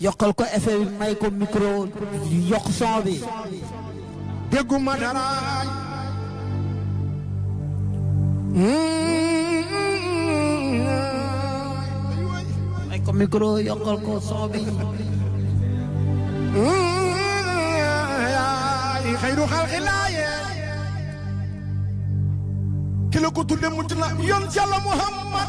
yokkal ko effet bi may ko micro yokk son bi dégguma dara may ko micro yokkal ko son bi xayru xalqi laaye ki la ko tudde mucc na yoon ci Yàlla Muhammad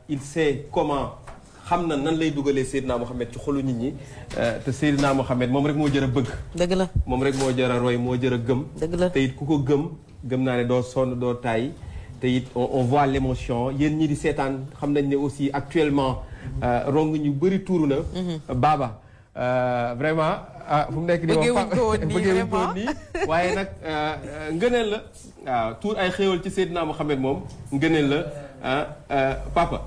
il sait comment xam na nan lay dugalee Seydina Mohamed ci xolu nit ñi euh, te Seydina Mohamed moom rek moo jër a bëgg. dëgg la moom rek moo jër a roy moo jër a gëm. dëgg la te it ku ko gëm gëm naa ne doo sonn doo taay te it on voit l' émotion yéen ñi di seetaan xam nañ ne aussi actuellement euh, rong ñu bëri tuuru na. Mm-hmm. baaba. Euh, vraiment ah fu mu nekk nii moom bëggewuñ ko nii waaye nag euh, euh, ngëneel la waaw tuur ay xéewal ci Seydina Mohamed moom ngëneel la ah papa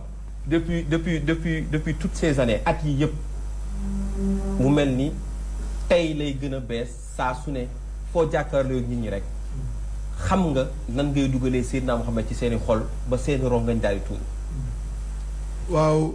depuis depuis depuis depuis toutes ces années at yi yëpp mu mel ni tey lay gën a bees saa su ne foo jàkkaarloo nit ñi rek xam nga nan ngay dugalee Seydina Mohamed ci seeni xol ba seeni rongañ daal di tuur waaw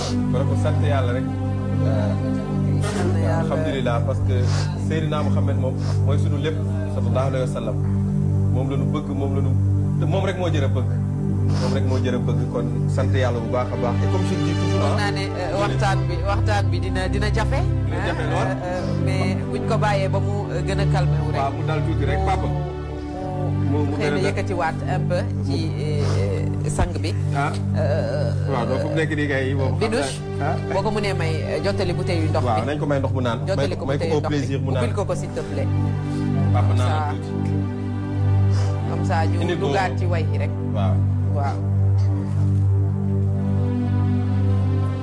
kon ko sant yàlla rek. alhamdulilah parce que Seydina Mouhamed moom mooy sunu lépp sallallahu alayhi wa sallam moom la ñu bëgg moom la ñu te moom rek moo jër a bëgg. moom rek moo jër a bëgg kon sant yàlla bu baax a baax et comme je dis toujours. wax naa ne waxtaan bi waxtaan bi dina dina jafe. dina jafe lool mais buñ ko bàyyee ba mu gën a calmé wu rek. waaw mu dal tuuti rek papa. xëy na yëkkatiwaat un peu ci euh, sang bi. ah euh, waaw donc fu mu nekk nii kay. Bidouche ah. boo ko mënee may euh, jottali bouteille yu ndox bi. waaw nañ ko may ndox mu naan. jottali ko bouteille yu ndox bi ubbil ko ko s'il te plaît. papa naan tuuti. comme ça ñu dugaat ci way yi rek. waaw waaw.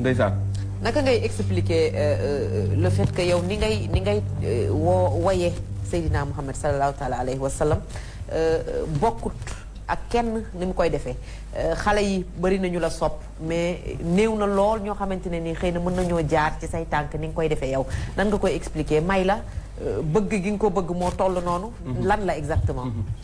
ndeysaan naka ngay expliquer euh, euh, le fait que yow ni ngay ni ngay euh, woo waye Seydina Muhammad sallallahu taala alayhi wa sallam bokkut ak kenn ni mu koy defee xale yi bëri nañu la sopp mais néew na lool ñoo xamante ne ni xëy na mën nañoo jaar ci say tànk ni nga koy defee yow nan nga koy expliquer may la bëgg gi nga ko bëgg moo toll noonu mhm. lan la exactement mhm.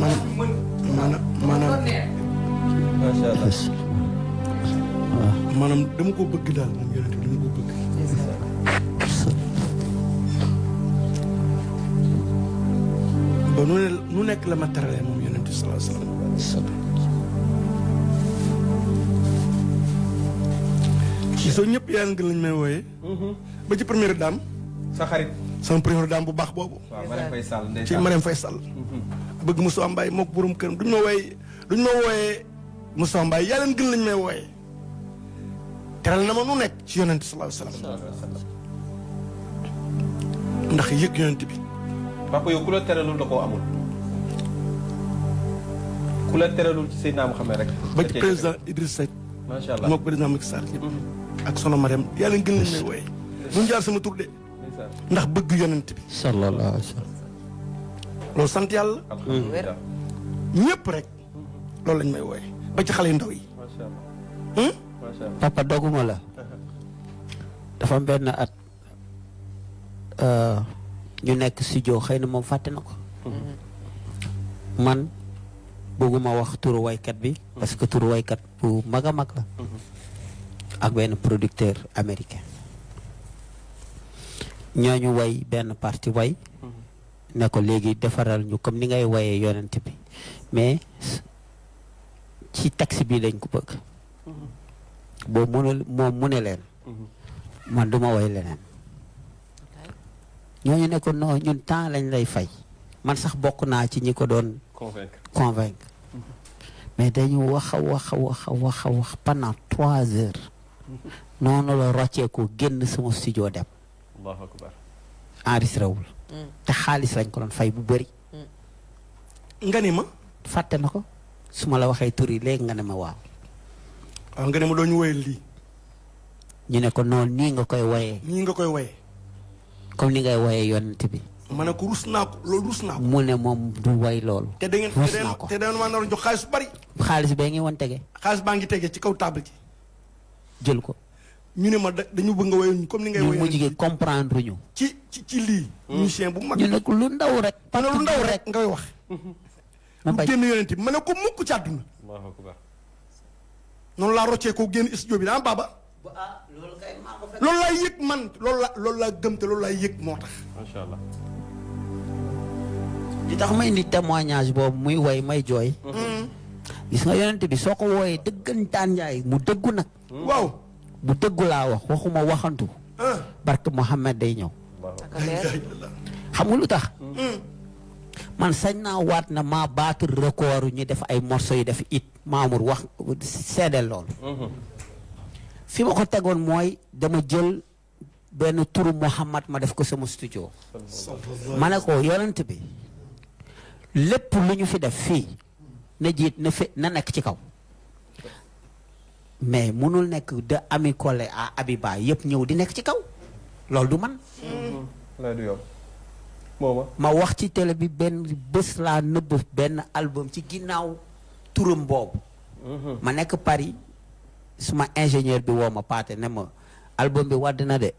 maanaam maanaam macha allah maanaam dama ko bëgg daal moom yonent bi dama ko bëgg ba nu ne nu nekk la ma teralee moom yonent bi salaa salaam gisoo ñëpp yaa ngi lañ may wooyee Mhm. ba ci première dame. sa xarit. sama première dame bu baax boobu. waaw Marème Faye Sall ndeysaan ci Marème Faye Sall. Mhm. bëgg Moussa Mbaye mook borom këram duñ ma wooyee duñ ma wooyee Moussa Mbaye yaa leen gën lañ may wooyee. teral na ma nu nekk ci yonent sallallahu alayhi wasallam ndax yëg yonent bi. papa yow ku la teralul da koo amul. ku la teralul ci Seydina Mouhamed rek. ba ci président Idriss Seck macha allah moom président Macky Sall ñëpp ak sono Mariam yàlla gën leen may wooye bu ñu jaar sama tur de ndax bëgg yonent bi sallallahu alayhi wa sallam loolu sant yàlla alhamdulilah ñëpp rek loolu lañ may wooye ba ci xale yu ndaw yi macha allah hmm? macha allah papa doguma la dafa am benn at euh, ñu nekk studio xëy na moom fàtte na ko mm-hmm. man bëgguma wax turu waykat bi mm-hmm. parce que turu waykat bu mag a mag la mm-hmm. ak benn producteur américain ñooñu way benn parti way ne ko léegi defaral ñu comme ni ngay wayee yonent bi mais ci taxi bi lañ ko bëgg boobu mu ne moom mu ne leen mhm. man du ma woy leneen ñooñu ne ko non ñun temps lañ lay fay man sax bokk naa ci ñi ko doon convaincre convaincre mhm. mais dañu wax a wax a wax a wax a wax pendant trois heures mhm. noonu la rocceeku génn sama studio dem allahu akbar enregistré wul mm. te xaalis lañ ko doon fay bu bëri Hmm. nga ni ma. fàtte na ko su ma la waxee tur yi léegi nga ne ma waaw. waaw ah, nga ne ma doo ñu woyal lii. ñu ne ko noonu nii nga koy woyee. nii nga koy woyee. comme ni ngay woyee yonent bi. ma ne ko rus naa ko loolu rus naa ko. mu ne moom du way loolu. te da ngeen rus naa ko te da ngeen maa naroon jox xaalis bu bari. xaalis bee ngi woon tege. xaalis baa ngi tege ci kaw table ji. jël ko. ñu ne ma dañu bëgg nga woyoon comme ni ngay woyoon. ñu mujj gi comprendre ñu. ci ci ci lii. Hmm. musicien bu mag. ñu ne ko lu ndaw rek. parce que lu ndaw rek ngay wax. mu bañ génn yonent bi ma ne ko mukk ci àdduna. noonu laa roccee ko génn studio bi daan ah, baaba. Ah, loolu laay yëg man loolu la loolu laa gëm te loolu laay yëg moo tax. macha allah. li tax may indi témoignage boobu muy woy may jooy. Hmm. gis nga yonent bi soo ko wooyee dëggantaan njaay mu dëggu nag. Hmm. waaw. bu tëggu laa wax waxuma waxantu. Ah. barke Mouhamed day ñëw. xam nga lu tax. Hmm. man sañ naa waat na maa baatu record ñu def ay morceaux yu def it Mamour wax seedeel loolu. Hmm. fi ma ko tegoon mooy dama jël benn turu Muhammad ma def ko sama studio ma ne ko yonent bi lépp lu ñu fi def fii na jiit na fi na nekk ci kaw mais munul nekk de Ami Collé à Abiba yëpp ñëw di nekk ci kaw loolu du man lay du yow booba ma wax ci télé bi benn bés laa nëbb benn album ci ginnaaw turam boobu ma nekk Paris suma ingénieur bi woo ma paate ne ma album bi wadd na de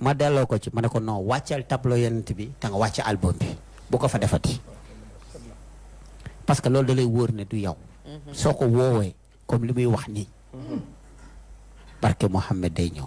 ma delloo ko ci ma ne ko non wàccal tableau yonent bi te nga wàcc album bi bu ko fa defati parce que loolu da lay wóor ne du yow mhm. soo ko woowee comme li muy wax nii mhm. barke Mouhamed day ñëw